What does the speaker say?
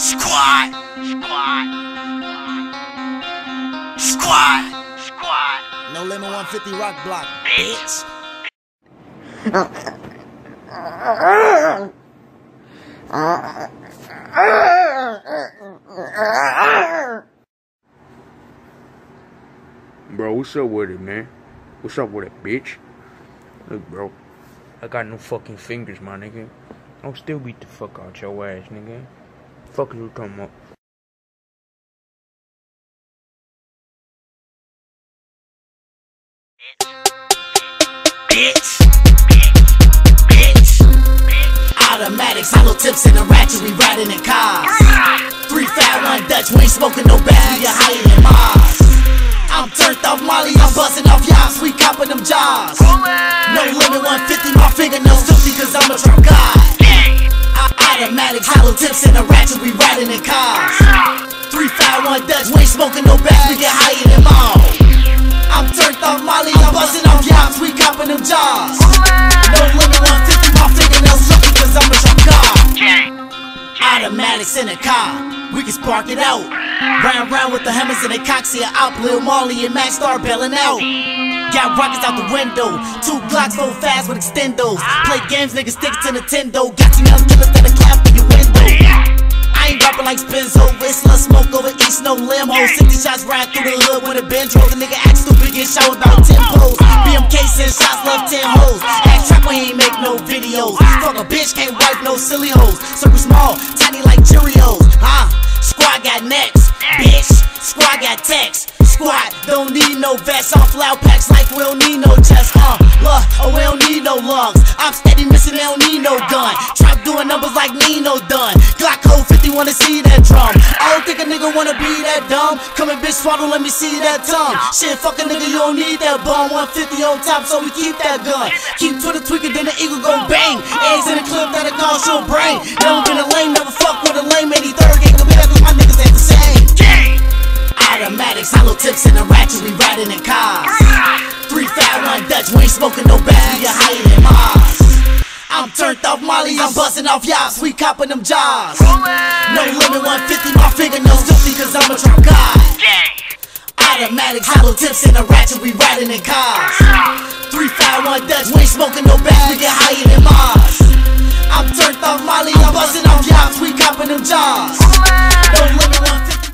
Squad. Squad. Squad. Squad. No limit 150 rock block, bitch. Bro, what's up with it, man? What's up with it, bitch? Look, bro, I got no fucking fingers, my nigga. I'll still beat the fuck out your ass, nigga. Fuck you talking about? Bitch. Bitch. Automatics, hollow tips, and a ratchet, we riding in cars. Three fat, one Dutch, we ain't smoking no bag, we higher than Mars. I'm turned off Molly, I'm buzzing off y'all, we copping them jars. No limit 150, my fingernails filthy, cause I'm a trap god. Automatics, hollow tips, and a ratchet, we riding in cars. Three fat, one Dutch, we ain't smoking no bag, we get higher than Mars. I'm turned off Molly, I'm buzzing off yachts, we copping them jars. No limit 150, my fingernails filthy, cause I'm a trap god. Automatics in the car, we can spark it out. Round round with the hammers and they cocks here out. Lil Marley and Max start bailing out. Got rockets out the window, two Glocks go fast with extendos. Play games, niggas stick it to Nintendo. Got you young killers that Spenzo, smoke over east, no limo. 60 shots right through the hood with a bench roll. The nigga act stupid, get shot about 10 poles. BMK send shots, left 10 hoes. Act trap when he ain't make no videos. Fuck a bitch, can't wipe no silly hoes. Circle small, tiny like Cheerios. Huh? Squad got next, bitch. Squad got text. Squad don't need no vest. Off loud packs like we don't need no chest. Uh, look, oh, we don't need no lungs. I'm steady missing, they don't need no gun. Trap doing numbers like Nino done. Glock code 50 wanna see that drum. I don't a nigga wanna be that dumb. Come and bitch swaddle, let me see that tongue. Shit, fuck a nigga, you don't need that bum. 150 on top, so we keep that gun. Keep Twitter tweaking, then the eagle go bang. Eggs in the clip that'll cause your brain. Never been a lame, never fuck with a lame. 83rd gang, be like my niggas ain't the same. Automatics, hollow tips, and a ratchet, we riding in cars. Three fat, one Dutch, we ain't smoking no bag, we higher than Mars. I'm turned off Molly, I'm busting off yachts, we copping them jars. No limit 150, my fingernails filthy, cause I'm a trap god. Automatics, hollow tips, and a ratchet, we riding in cars. Three fat, one Dutch, we ain't smoking no bag, we get higher than Mars. I'm turned off